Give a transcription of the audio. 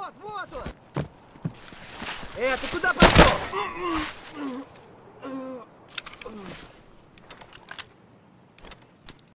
Вот, вот он! Э, ты куда пошел?